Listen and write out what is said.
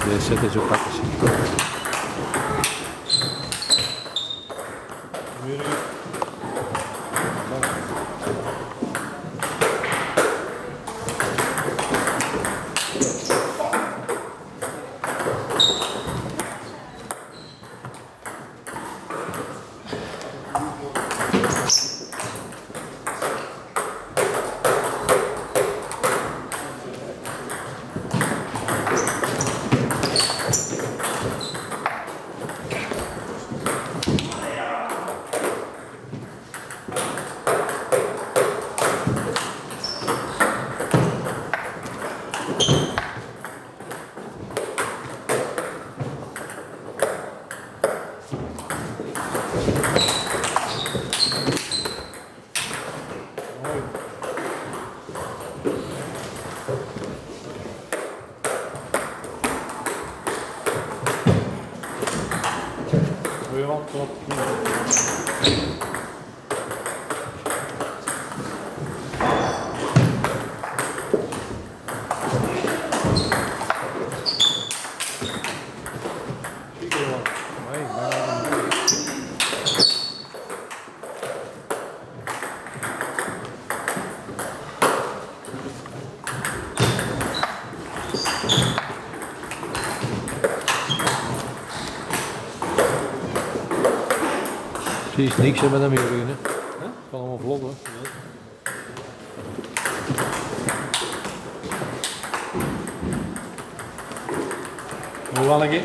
Ser de jogar assim. Foi Constituante. Precies niks hebben met hem hè? Kan allemaal vloggen. Hoe lang?